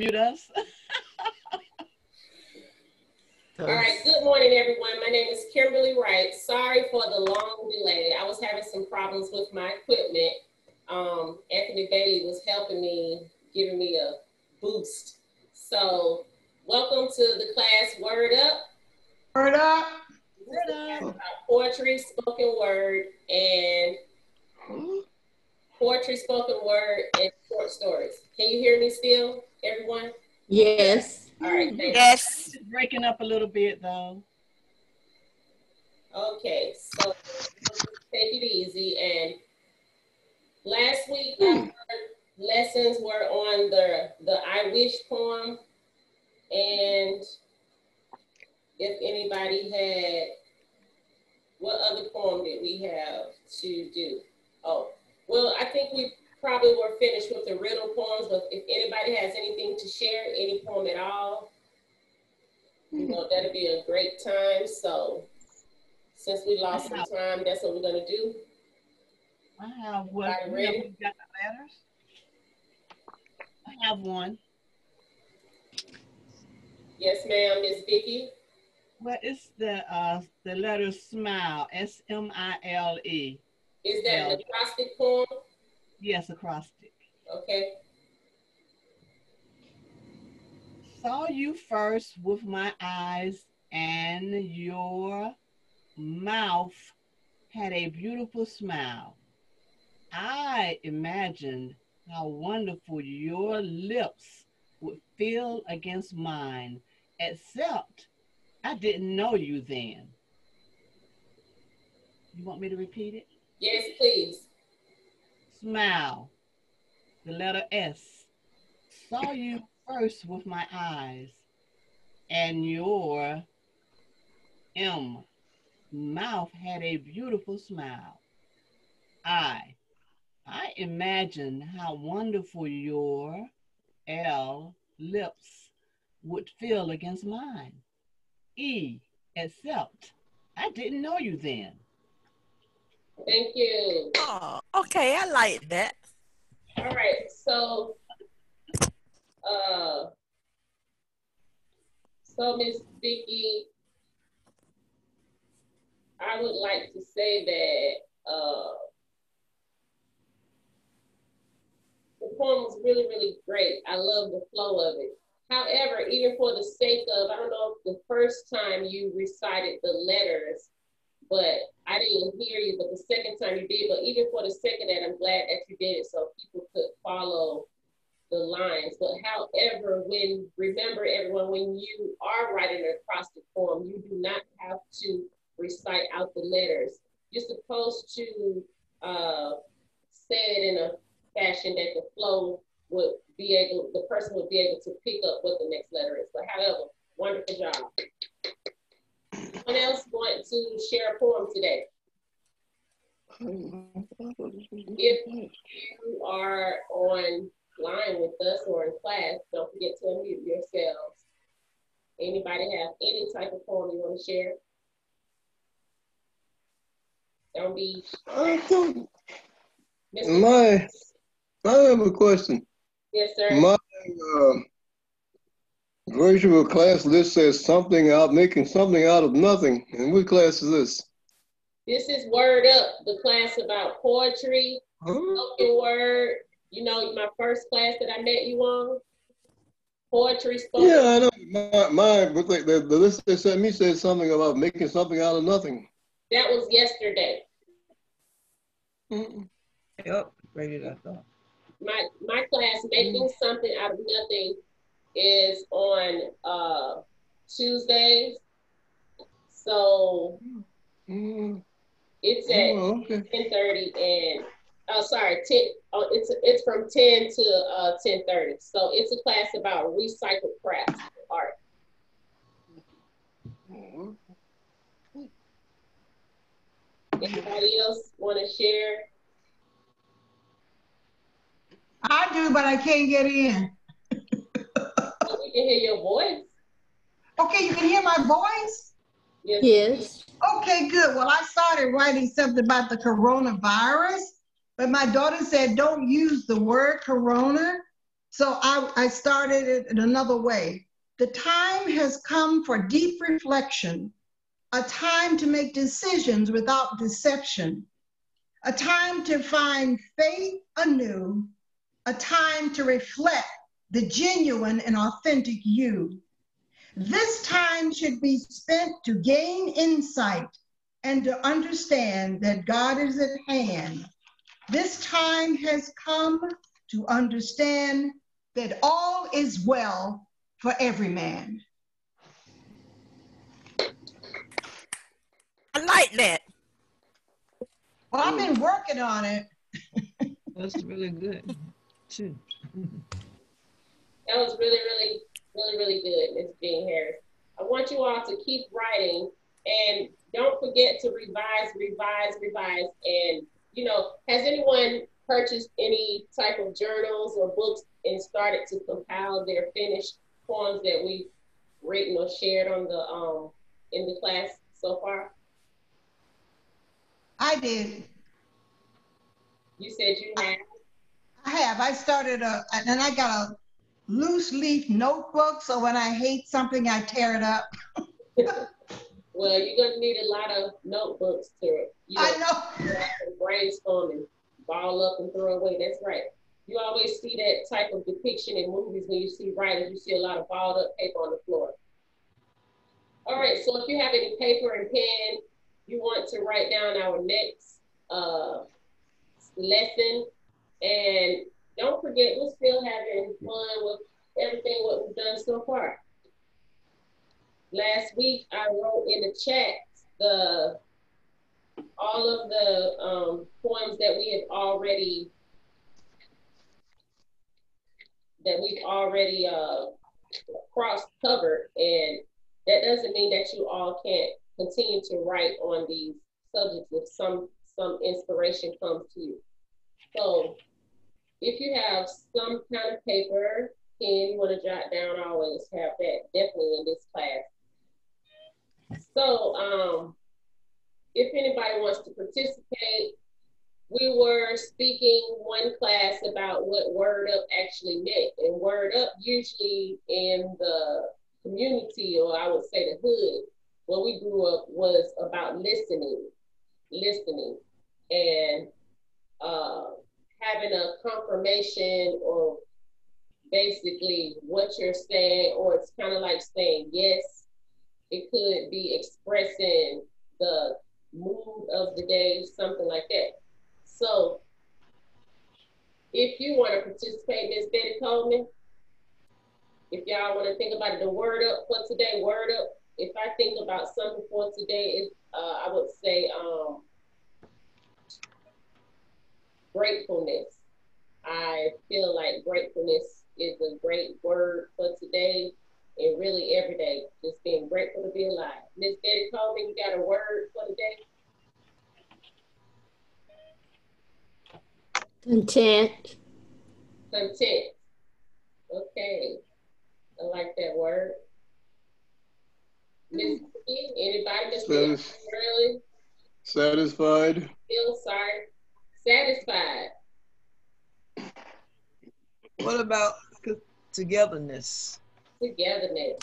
mute us. All right, good morning, everyone. My name is Kimberlie Wright. Sorry for the long delay. I was having some problems with my equipment. Um, Anthony Bailey was helping me, giving me a boost. So, welcome to the class Word Up. Word up. Word up. Poetry, spoken word, and poetry, spoken word, and short stories. Can you hear me still, everyone? Yes. All right, thank Yes. Breaking up a little bit though. Okay, so take it easy. And last week, hmm. our lessons were on the the I wish poem, and if anybody had, what other poem did we have to do? Oh, well, I think we probably we're finished with the riddle poems. But if anybody has anything to share, any poem at all, you know that'd be a great time. So since we lost some time, that's what we're gonna do. I have what Everybody ready? got the letters. I have one. Yes, ma'am, Miss Vicky. What is the uh the letter smile? S M I L E. Is that an acrostic poem? Yes, acrostic. Okay. Saw you first with my eyes, and your mouth had a beautiful smile. I imagined how wonderful your lips would feel against mine, except I didn't know you then. You want me to repeat it? Yes, please. Smile, the letter S. Saw you first with my eyes, and your M mouth had a beautiful smile. I, I imagine how wonderful your L lips would feel against mine. E, except I didn't know you then. Thank you. Oh, okay, I like that. All right, so, uh, so Miss Vicky, I would like to say that, uh, the poem was really, really great. I love the flow of it. However, even for the sake of, I don't know if the first time you recited the letters, but I didn't hear you, but the second time you did, but even for the second that, I'm glad that you did it so people could follow the lines. But however, when, remember everyone, when you are writing an acrostic form, you do not have to recite out the letters. You're supposed to uh, say it in a fashion that the flow would be able, the person would be able to pick up what the next letter is. But however, wonderful job. Someone else want to share a poem today? If you are on line with us or in class, don't forget to unmute yourselves. Anybody have any type of poem you want to share? Don't be. I don't, Mr. my, I have a question. Yes, sir. My uh, virtual class list says something out, making something out of nothing. And what class is this? This is Word Up, the class about poetry, Huh? word. You know, my first class that I met you on. Poetry, spoken Yeah, I know. My, my but the, the, the list they sent me says something about making something out of nothing. That was yesterday. Mm. Yep, ready I thought. My my class, making something out of nothing, is on uh, Tuesdays. So Mm. it's at Oh, okay. ten thirty and oh sorry, ten. Oh, it's it's from ten to uh, ten thirty. So it's a class about recycled crafts art. Anybody else want to share? I do, but I can't get in. So we can hear your voice. Okay, you can hear my voice? Yes. Yes. Okay, good. Well, I started writing something about the coronavirus, but my daughter said don't use the word corona So I, I started it in another way. The time has come for deep reflection, a time to make decisions without deception, a time to find faith anew, a time to reflect the genuine and authentic you. This time should be spent to gain insight and to understand that God is at hand. This time has come to understand that all is well for every man. I like that. Well, I've been working on it. That's really good, too. That was really, really, really, really good, Ms. Jean Harris. I want you all to keep writing and don't forget to revise, revise, revise. And, you know, has anyone purchased any type of journals or books and started to compile their finished poems that we've written or shared on the um in the class so far? I did. You said you had. I have. I started a, and I got a loose leaf notebook. So when I hate something, I tear it up. well, you're gonna need a lot of notebooks to. You know, I know. Brainstorm and ball up and throw away. That's right. You always see that type of depiction in movies when you see writers. You see a lot of balled up paper on the floor. All right. So if you have any paper and pen, you want to write down our next uh, lesson. And don't forget, we're still having fun with everything what we've done so far. Last week, I wrote in the chat the all of the um, poems that we have already that we've already uh, cross covered, and that doesn't mean that you all can't continue to write on these subjects if some some inspiration comes to you. So if you have some kind of paper, pen want to jot down, always have that definitely in this class. So um, if anybody wants to participate, we were speaking one class about what Word Up actually meant. And Word Up usually in the community, or I would say the hood, where we grew up was about listening, listening, and uh, having a confirmation or basically what you're saying, or it's kind of like saying yes. It could be expressing the mood of the day, something like that. So if you want to participate, Ms. Betty Coleman, if y'all want to think about it, the word up for today, word up. If I think about something for today, is uh, I would say um, gratefulness. I feel like gratefulness is a great word for today and really every day. Just being grateful to be alive. Miss Betty Coleman, you got a word for today? Content. Content. Okay. I like that word. Miss anybody? Miss Satis- really? Satisfied. Feel sorry. Satisfied. What about togetherness? Togetherness.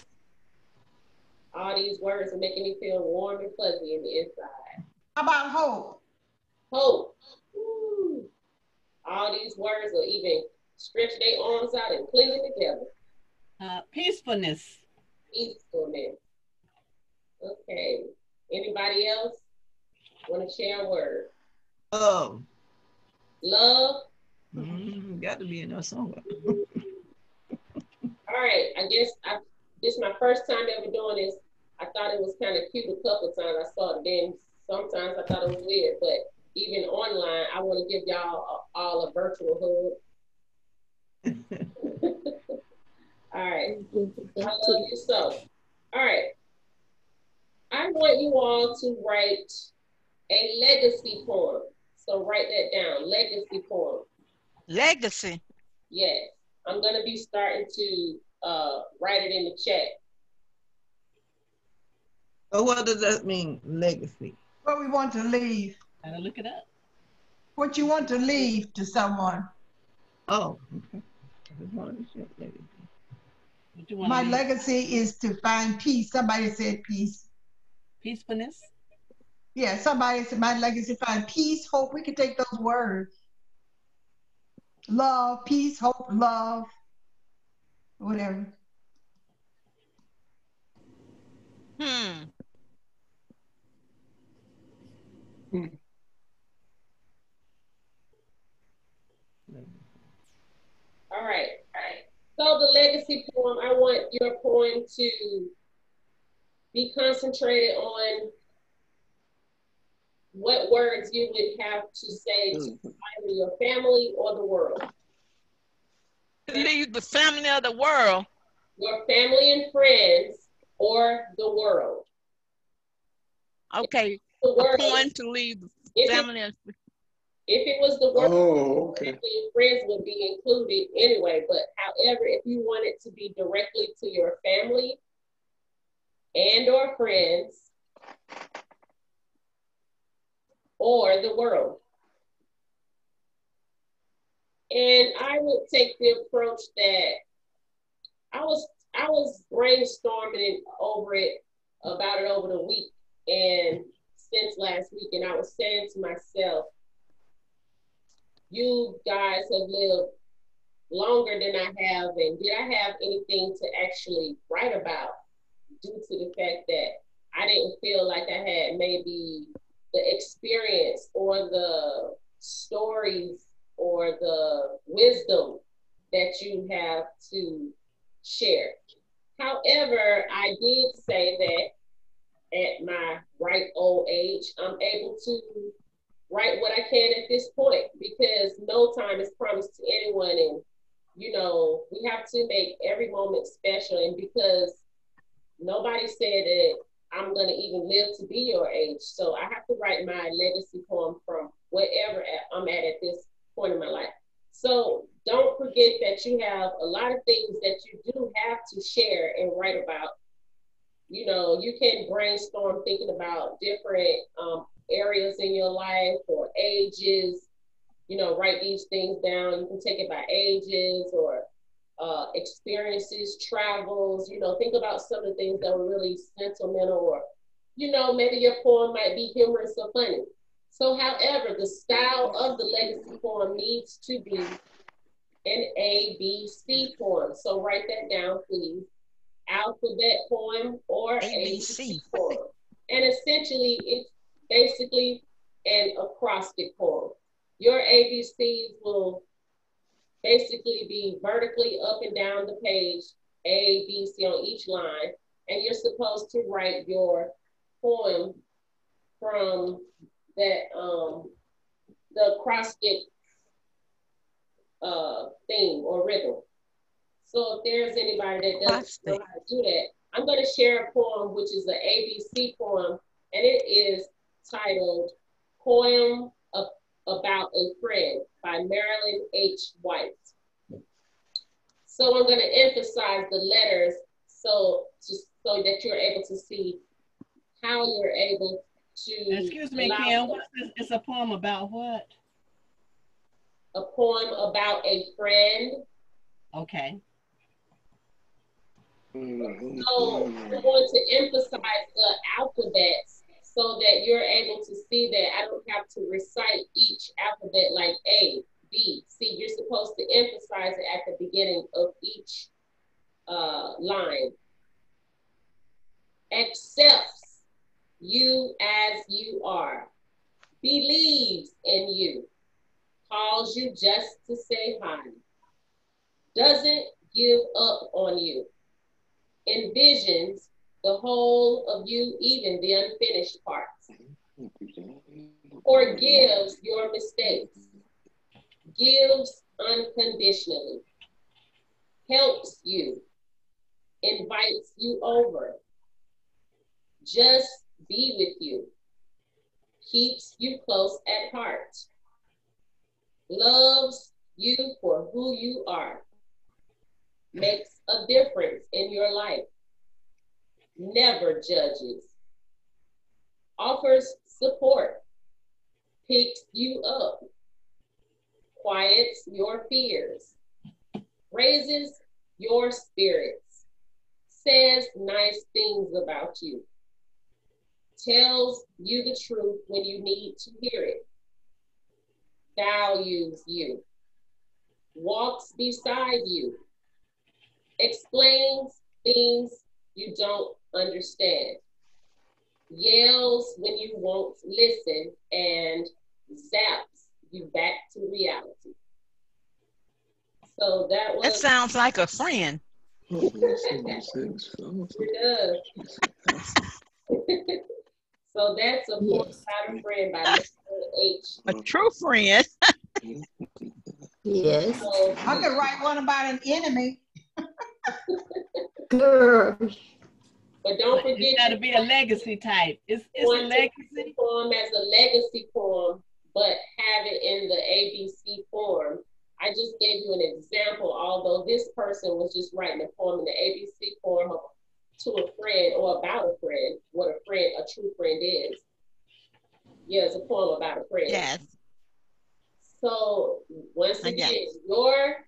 All these words are making me feel warm and fuzzy in the inside. How about hope? Hope. Woo. All these words will even stretch their arms out and cling it together. Uh, peacefulness. Peacefulness. Okay. Anybody else want to share a word? Love. Love. Mm, got to be in there somewhere. All right. I guess I, this is my first time ever doing this. I thought it was kind of cute a couple times I saw it. Then sometimes I thought it was weird, but even online, I want to give y'all all a virtual hug. all right. I love you so. All right. I want you all to write a legacy poem. So write that down. Legacy poem. Legacy. Yes. I'm gonna be starting to uh, write it in the chat. So what does that mean, legacy? What we want to leave. Gotta look it up. What you want to leave to someone. Oh, okay. What you want My legacy is to find peace. Somebody said peace. Peacefulness. Yeah, somebody said my legacy find peace, hope. We can take those words. Love, peace, hope, love, whatever. Hmm. All right. So the legacy poem, I want your poem to be concentrated on what words you would have to say to mm. either your family or the world. Leave the family of the world. Your family and friends or the world. Okay. The A world. point to leave the If it, family. and- if it was the world, Oh, okay. family and friends would be included anyway. But however, if you want it to be directly to your family and or friends or the world. And I would take the approach that I was I was brainstorming over it about it over the week and since last week and I was saying to myself, you guys have lived longer than I have, and did I have anything to actually write about due to the fact that I didn't feel like I had maybe the experience or the stories or the wisdom that you have to share. However, I did say that at my right old age, I'm able to write what I can at this point because no time is promised to anyone. And, you know, we have to make every moment special. And because nobody said that I'm going to even live to be your age. So I have to write my legacy poem from wherever I'm at at this point in my life. So don't forget that you have a lot of things that you do have to share and write about. You know, you can brainstorm thinking about different um, areas in your life or ages. You know, write these things down. You can take it by ages or uh, experiences, travels. You know, think about some of the things that were really sentimental or, you know, maybe your poem might be humorous or funny. So, however, the style of the legacy poem needs to be an ABC poem. So write that down, please. Alphabet poem or ABC. ABC poem. And essentially, it's basically an acrostic poem. Your ABCs will basically be vertically up and down the page, A, B, C on each line, and you're supposed to write your poem from that um the acrostic uh theme or rhythm. So if there's anybody that doesn't know how to do that, I'm going to share a poem which is an ABC poem, and it is titled "Poem About a Friend" by Marilyn H. White. So I'm going to emphasize the letters so just so that you're able to see how you're able to. Excuse me, Kim. What's this? It's a poem about what? A poem about a friend. Okay. So I'm going to emphasize the alphabets so that you're able to see that I don't have to recite each alphabet like A, B, C. You're supposed to emphasize it at the beginning of each uh, line. Accepts you as you are, believes in you, calls you just to say hi, doesn't give up on you envisions the whole of you, even the unfinished parts. Forgives your mistakes, gives unconditionally, helps you, invites you over, just be with you, keeps you close at heart, loves you for who you are, makes a difference in your life, never judges, offers support, picks you up, quiets your fears, raises your spirits, says nice things about you, tells you the truth when you need to hear it, values you, walks beside you, explains things you don't understand, yells when you won't listen, and zaps you back to reality. So that was That sounds like a friend. it does. so that's a poem about a friend by Mr. H. A true friend. Yes. So, I could write one about an enemy. Girl. but don't It's forget got to you be a legacy type. It's it's a legacy. the poem as a legacy poem, but have it in the ABC form. I just gave you an example, although this person was just writing a poem in the ABC form of, to a friend or about a friend, what a friend, a true friend is. Yeah, it's a poem about a friend. Yes. So once again, got it. your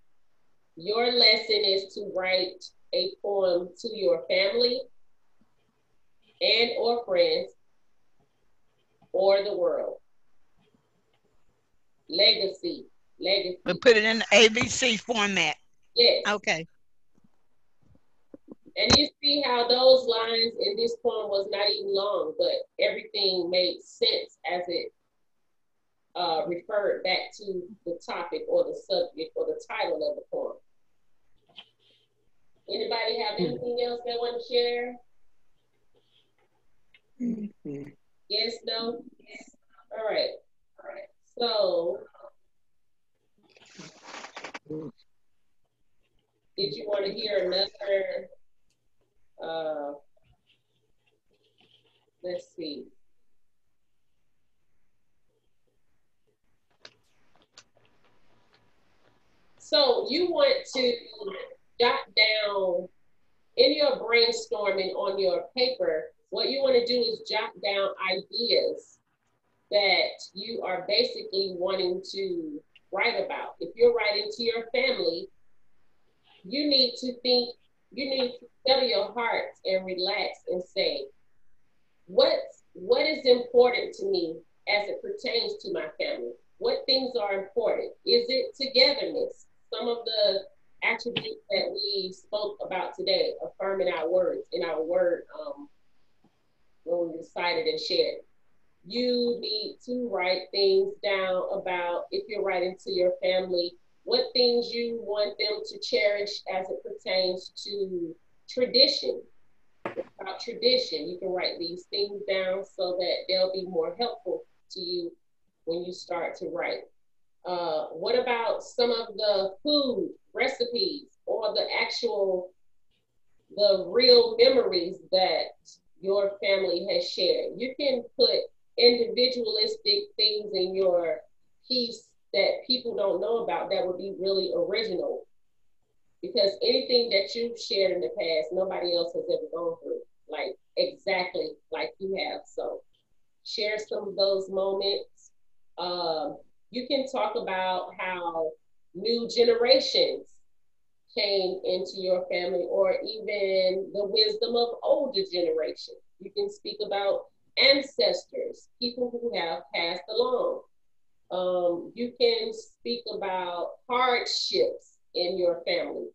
your lesson is to write a poem to your family and or friends or the world. Legacy, legacy. But put it in the ABC format. Yes. Okay. And you see how those lines in this poem was not even long, but everything made sense as it uh, referred back to the topic or the subject or the title of the poem. Anybody have anything else they want to share? Yes, no? All right. All right. So, did you want to hear another? Uh, let's see. So you want to jot down in your brainstorming on your paper, what you want to do is jot down ideas that you are basically wanting to write about. If you're writing to your family, you need to think, you need to settle your heart and relax and say, what, what is important to me as it pertains to my family? What things are important? Is it togetherness? Some of the attributes that we spoke about today, affirming our words in our word um, when we recited and shared. You need to write things down about if you're writing to your family, what things you want them to cherish as it pertains to tradition. About tradition, you can write these things down so that they'll be more helpful to you when you start to write. Uh, what about some of the food recipes or the actual, the real memories that your family has shared? You can put individualistic things in your piece that people don't know about that would be really original. Because anything that you've shared in the past, nobody else has ever gone through, like exactly like you have. So share some of those moments. Um, you can talk about how new generations came into your family or even the wisdom of older generations. You can speak about ancestors, people who have passed along. Um, you can speak about hardships in your family.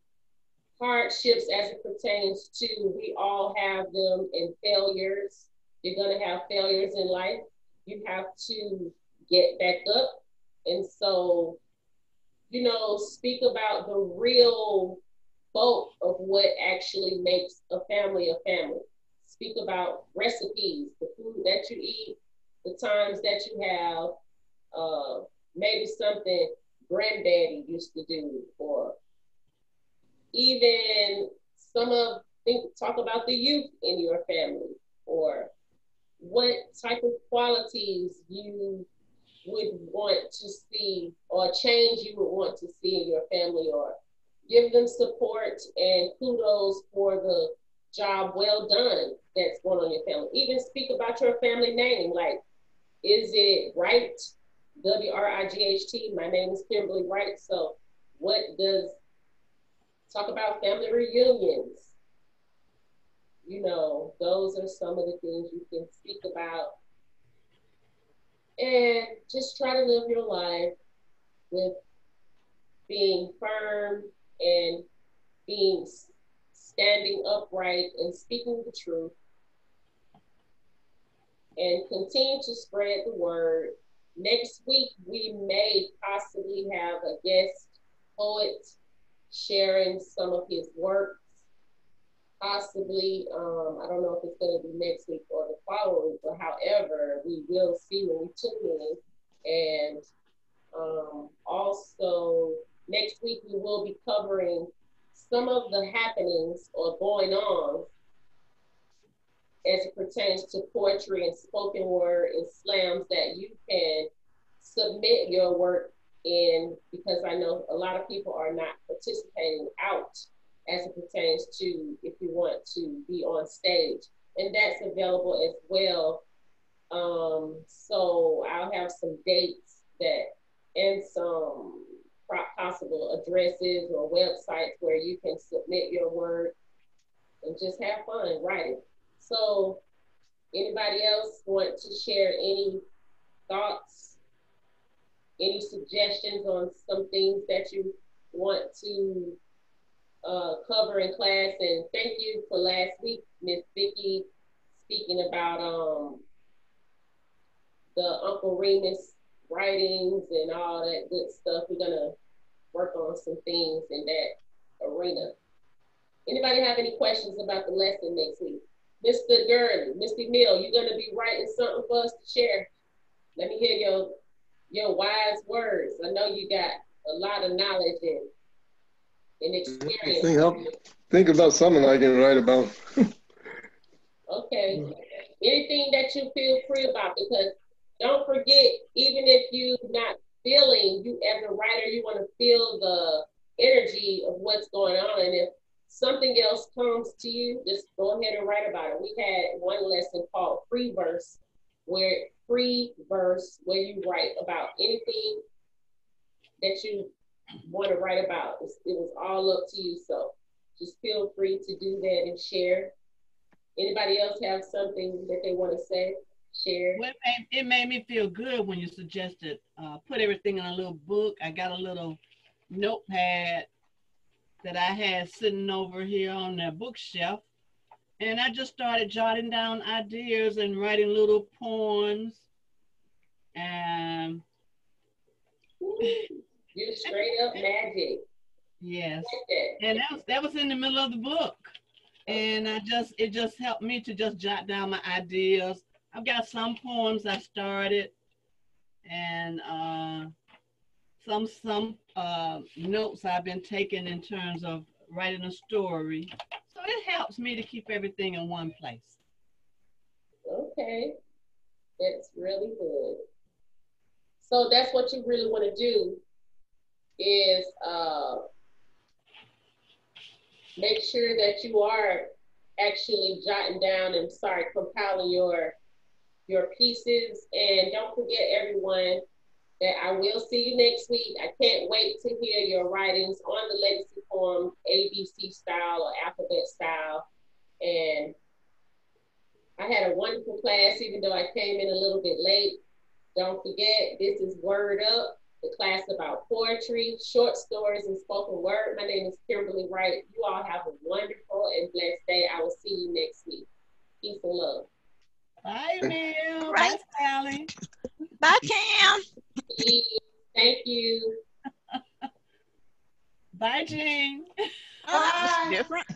Hardships as it pertains to, we all have them and failures. You're going to have failures in life. You have to get back up. And so, you know, speak about the real bulk of what actually makes a family a family. Speak about recipes, the food that you eat, the times that you have, uh, maybe something granddaddy used to do, or even some of think talk about the youth in your family, or what type of qualities you would want to see or change you would want to see in your family or give them support and kudos for the job well done that's going on in your family. Even speak about your family name, like, is it Wright? W R I G H T. My name is Kimberlie Wright. So, what does talk about family reunions. You know, those are some of the things you can speak about. And just try to live your life with being firm and being standing upright and speaking the truth and continue to spread the word. Next week, we may possibly have a guest poet sharing some of his works. Possibly, um, I don't know if it's going to be next week or the following, but however, we will see when we tune in. And um, also, next week, we will be covering some of the happenings or going on as it pertains to poetry and spoken word and slams that you can submit your work in because I know a lot of people are not participating out as it pertains to if you want to be on stage. And that's available as well. Um, so I'll have some dates that and some possible addresses or websites where you can submit your work and just have fun writing. So anybody else want to share any thoughts, any suggestions on some things that you want to uh, class? And thank you for last week, Miss Vicky, speaking about um, the Uncle Remus writings and all that good stuff. We're gonna work on some things in that arena. Anybody have any questions about the lesson next week? Mr. Gurley, Mr. Mill, you're gonna be writing something for us to share. Let me hear your your wise words. I know you got a lot of knowledge and, and experience. Think, help, think about something I can write about. okay. Anything that you feel free about because don't forget, even if you're not feeling you as a writer, you want to feel the energy of what's going on. And if something else comes to you, just go ahead and write about it. We had one lesson called free verse, where free verse, where you write about anything that you want to write about. It was all up to you. So just feel free to do that and share. Anybody else have something that they want to say? Share. Well, it made, it made me feel good when you suggested uh, put everything in a little book. I got a little notepad that I had sitting over here on the bookshelf. And I just started jotting down ideas and writing little poems. And you straight up magic. Yes. And that was that was in the middle of the book. And I just it just helped me to just jot down my ideas. I've got some poems I started and uh some some uh, notes I've been taking in terms of writing a story. So it helps me to keep everything in one place. Okay, that's really good. So that's what you really want to do is uh, make sure that you are actually jotting down and sorry compiling your your pieces and don't forget everyone that I will see you next week. I can't wait to hear your writings on the Legacy form, ABC style or alphabet style. And I had a wonderful class, even though I came in a little bit late. Don't forget, this is Word Up, the class about poetry, short stories, and spoken word. My name is Kimberlie Wright. You all have a wonderful and blessed day. I will see you next week. Peace and love. Bye, Mel. Right. Bye, Sally. Bye, Cam. Thank you. Bye, Jean. Oh, Bye. different.